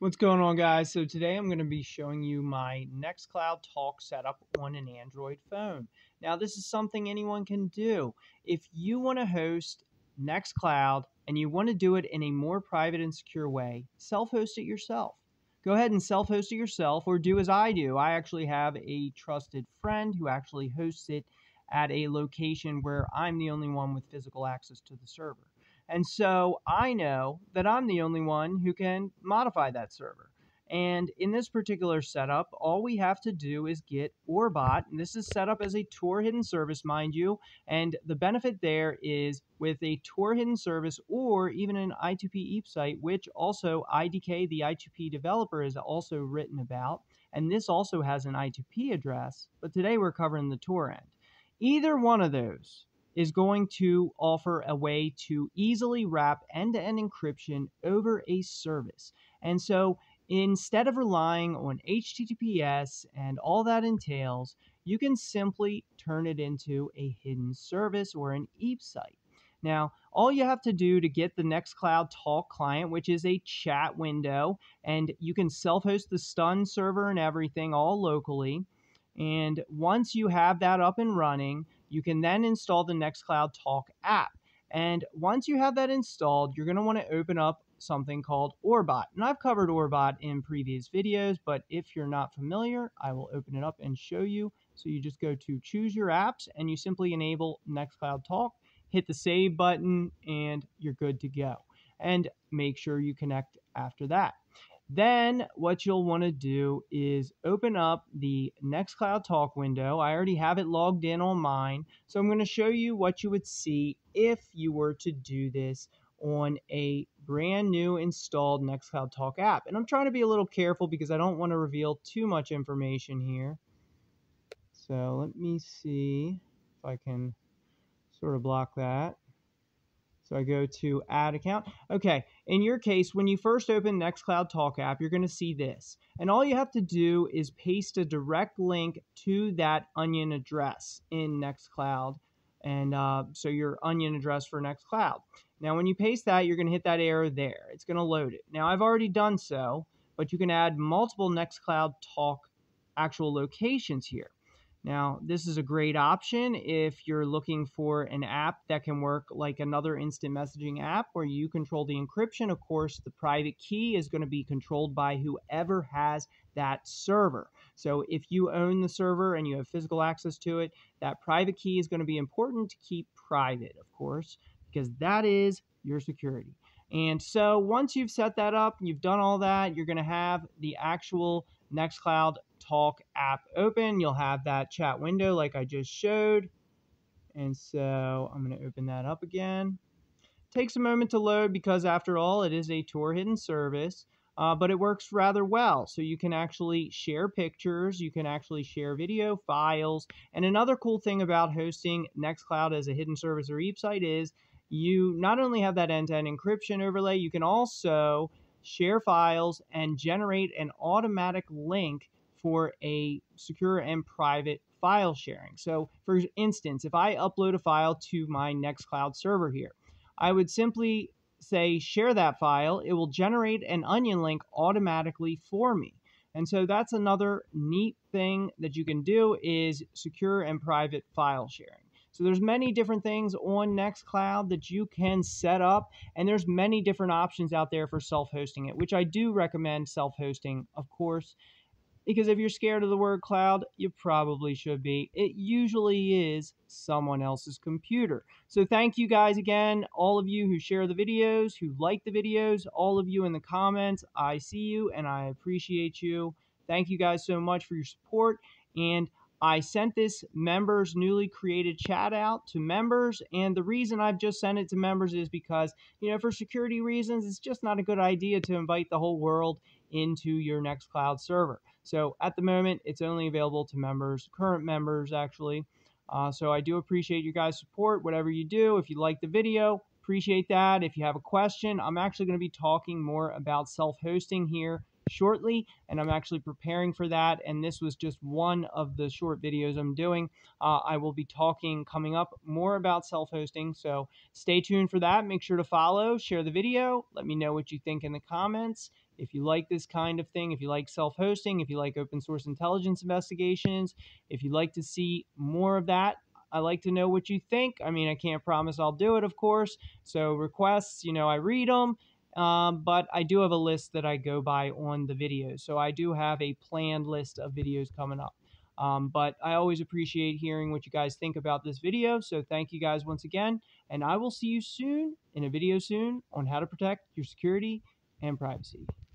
What's going on guys? So today I'm going to be showing you my Nextcloud Talk setup on an Android phone. Now this is something anyone can do. If you want to host Nextcloud and you want to do it in a more private and secure way, self-host it yourself. Go ahead and self-host it yourself or do as I do. I actually have a trusted friend who actually hosts it at a location where I'm the only one with physical access to the server. And so I know that I'm the only one who can modify that server. And in this particular setup, all we have to do is get Orbot. And this is set up as a Tor hidden service, mind you. And the benefit there is with a Tor hidden service or even an I2P eepsite, which also IDK, the I2P developer, is also written about. And this also has an I2P address. But today we're covering the Tor end. Either one of those is going to offer a way to easily wrap end to end encryption over a service. And so instead of relying on HTTPS and all that entails, you can simply turn it into a hidden service or an eepsite. Now, all you have to do to get the Nextcloud Talk client, which is a chat window, and you can self host the Stun server and everything all locally. And once you have that up and running, you can then install the Nextcloud Talk app. And once you have that installed, you're going to want to open up something called Orbot. And I've covered Orbot in previous videos, but if you're not familiar, I will open it up and show you. So you just go to choose your apps and you simply enable Nextcloud Talk, hit the save button, and you're good to go. And make sure you connect after that. Then what you'll want to do is open up the Nextcloud Talk window. I already have it logged in on mine. So I'm going to show you what you would see if you were to do this on a brand new installed Nextcloud Talk app. And I'm trying to be a little careful because I don't want to reveal too much information here. So let me see if I can sort of block that. So I go to add account. Okay, in your case, when you first open Nextcloud Talk app, you're going to see this. And all you have to do is paste a direct link to that onion address in Nextcloud. And uh, so your onion address for Nextcloud. Now, when you paste that, you're going to hit that arrow there. It's going to load it. Now, I've already done so, but you can add multiple Nextcloud Talk actual locations here. Now, this is a great option if you're looking for an app that can work like another instant messaging app where you control the encryption. Of course, the private key is going to be controlled by whoever has that server. So if you own the server and you have physical access to it, that private key is going to be important to keep private, of course, because that is your security. And so once you've set that up, and you've done all that, you're going to have the actual Nextcloud Talk app open. You'll have that chat window like I just showed. And so I'm going to open that up again. Takes a moment to load because after all, it is a Tor hidden service. Uh, but it works rather well. So you can actually share pictures, you can actually share video files. And another cool thing about hosting Nextcloud as a hidden service or eepsite is you not only have that end to end encryption overlay, you can also share files and generate an automatic link for a secure and private file sharing. So, for instance, if I upload a file to my Nextcloud server here, I would simply say share that file. It will generate an onion link automatically for me. And so that's another neat thing that you can do is secure and private file sharing. So there's many different things on Nextcloud that you can set up, and there's many different options out there for self-hosting it, which I do recommend self-hosting, of course, because if you're scared of the word cloud, you probably should be. It usually is someone else's computer. So thank you guys again, all of you who share the videos, who like the videos, all of you in the comments. I see you and I appreciate you. Thank you guys so much for your support and I sent this members newly created chat out to members. And the reason I've just sent it to members is because, you know, for security reasons, it's just not a good idea to invite the whole world into your Nextcloud server. So at the moment, it's only available to members, current members actually. Uh, so I do appreciate you guys' support, whatever you do. If you like the video, appreciate that. If you have a question, I'm actually going to be talking more about self-hosting here shortly, and I'm actually preparing for that. And this was just one of the short videos I'm doing. Uh, I will be talking coming up more about self hosting, so stay tuned for that. Make sure to follow, share the video, let me know what you think in the comments, If you like this kind of thing, if you like self hosting, if you like open source intelligence investigations, if you'd like to see more of that, I like to know what you think. I mean, I can't promise I'll do it, of course. So, requests, you know, I read them. Um, but I do have a list that I go by on the videos. So I do have a planned list of videos coming up. Um, but I always appreciate hearing what you guys think about this video. So thank you guys once again. And I will see you soon in a video soon on how to protect your security and privacy.